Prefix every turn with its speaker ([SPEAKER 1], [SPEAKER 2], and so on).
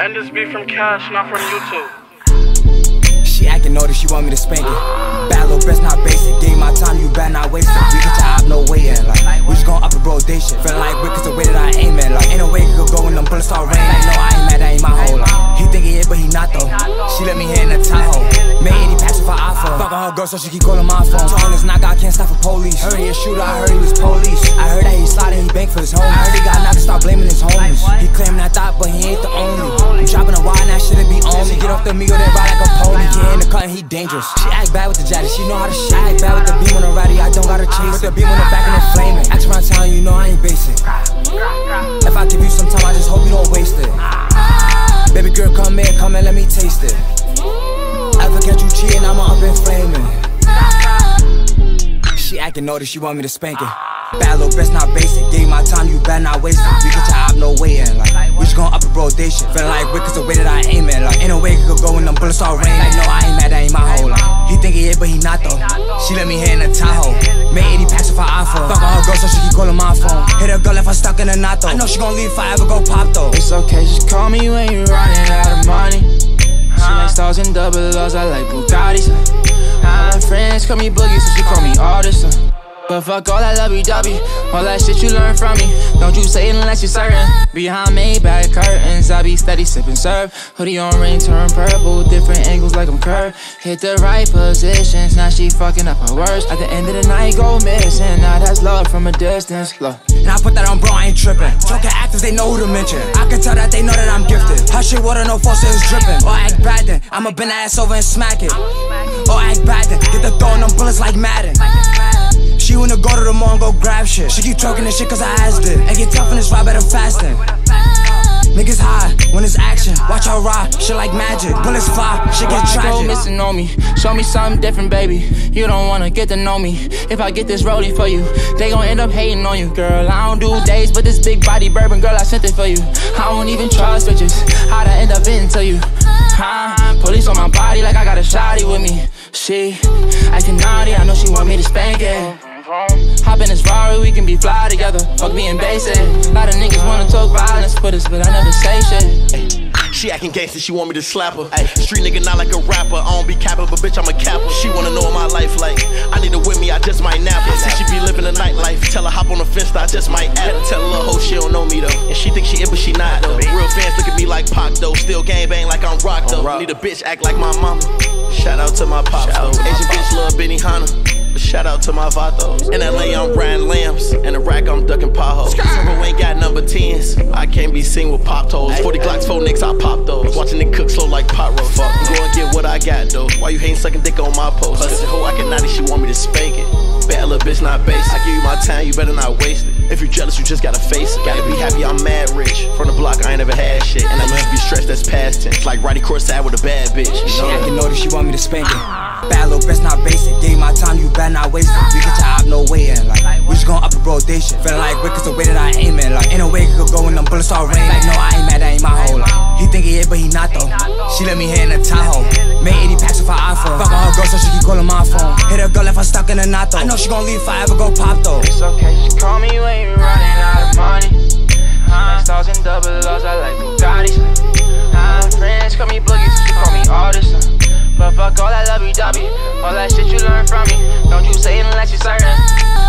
[SPEAKER 1] And this be from Cash, not from YouTube.
[SPEAKER 2] She acting older, she want me to spank it. Bad little bitch, not basic. Give my time, you better not waste it. We can tie up, no waiting. Like, we just gon' up the rotation. Feeling like Rick, cause the way that I aim it. Like, ain't no way it could go when them bullets start raining. Like, no, I ain't mad, that ain't my whole life. He think he is, but he not though. She let me hit in the Tahoe. Made 80 packs with her iPhone. Fucking her girl, so she keep calling my phone. Told this knock, I can't stop for police. Heard he a shooter, I heard he was police. I heard that he sliding, he bank for his home. I heard he got knocked, start blaming his homies. He claimed I thought, but he ain't the only. I'm dropping a and that shouldn't be on me. Get off the Migo, then ride like a pony. Get in the cut, and he dangerous. She act bad with the jaddy, she know how to shit. I act bad with the beam on the ratty, I don't gotta chase. With the beam on the back and it flaming. Ask around town, you know I ain't basic. If I give you some time, I just hope you don't waste it. Baby girl, come here, come and let me taste it. Ever catch you cheating, I'ma up and flaming. She acting older, she want me to spank it. Bad little bitch, not basic. Give my time, you better not waste it. We can tie up, no waiting. Like, we just gon' up the rotation. Feeling like Rick, cause the way that I aim it. Like, ain't no way it could go when them bullets start raining. Like, no, I ain't mad, that ain't my whole life. He think he is, but he not though. She let me hit in a Tahoe. Made 80 packs with her iPhone. Fuck on her girl, so she keep calling my phone. Hit her girl if I stuck in a knot though. I know she gon' leave if I ever go pop though.
[SPEAKER 3] It's okay, just call me when you're running out of money. She likes stars and double O's, I like Bugattis. Friends call me Boogie, so she call me artist. Uh. But fuck all that lovey-dovey, all that shit you learn from me. Don't you say it unless you're certain. Behind Maybach curtains, I be steady sipping serve. Hoodie on ring, turn purple, different angles like I'm curved. Hit the right positions, now she fucking up her words. At the end of the night, go missing. Now that's love from a distance. Love.
[SPEAKER 2] And I put that on bro, I ain't trippin'. Talking actors, they know who to mention. I can tell that they know that I'm gifted. Her shit water, no force, it's drippin'. Or act bad then, I'ma bend ass over and smack it. Or act bad then, get the throwing them bullets like Madden. She wanna go to the mall and go grab shit. She keep talking this shit cause I asked it. And get tough in this ride, better fasting. Niggas high when it's action. Watch her ride, shit like magic. Bullets fly, shit get
[SPEAKER 3] Why go
[SPEAKER 2] tragic.
[SPEAKER 3] missing on me? Show me something different, baby. You don't wanna get to know me. If I get this rolling for you, they gon' end up hating on you, girl. I don't do days, but this big body bourbon, girl, I sent it for you. I don't even trust bitches. How'd I end up into you? Huh? Police on my body like I got a shotty with me. She acting naughty, I know she want me to spank it. Hop in this Rari, we can be fly together. Fuck being basic. Lot of niggas wanna talk violence with us, but I never say shit.
[SPEAKER 4] She acting gangster, she want me to slap her. Ay, street nigga not like a rapper. I don't be capping, but bitch, I'm a capper. She wanna know my life like. I need her with me, I just might nap her. Since she be living the nightlife, tell her hop on the fence, I just might add her. Tell her little hoe she don't know me though. And she think she it, but she not though. Real fans look at me like Pac though. Still gang bang like I'm rock though. Need a bitch act like my mama. Shout out to my pop though. Asian bitch love Benihana. Shout out to my vatos. In LA, I'm riding lamps. In the rack, I'm ducking potholes. Turbo ain't got number 10s. I can't be seen with pop toes. 40 Glocks, 4 nicks, I pop those. Watching it cook slow like pot roast. Fuck, go and get what I got though. Why you hating sucking dick on my post? Plus, hoe I can naughty, she want me to spank it. Bad little bitch, not basic. I give you my time, you better not waste it. If you jealous, you just gotta face it. Gotta be happy, I'm mad rich. From the block, I ain't never had shit. And I used to be stressed, that's past tense. Like Roddy Corsad with a bad bitch. You know that?
[SPEAKER 2] acting older, she want me to spank it. Bad little bitch, not basic. Not. We can tie up, no waiting. Like, we just gon' up the rotation. Feeling like Rick, cause the way that I aim it. Like, ain't no way could go when them bullets start raining. Like, no, I ain't mad, that ain't my whole life. He think he is, but he not though. She let me hit in a Tahoe. Made 80 packs with her iPhone. Fuck on her girl, so she keep calling my phone. Hit her girl if I stuck in a knot though. I know she gon' leave if I ever go pop though.
[SPEAKER 3] It's okay, she call me when you're running out of money. Like stars and double O's, I like Bugattis. Fuck all that lovey-dovey, all that shit you learn from me. Don't you say it unless you're certain.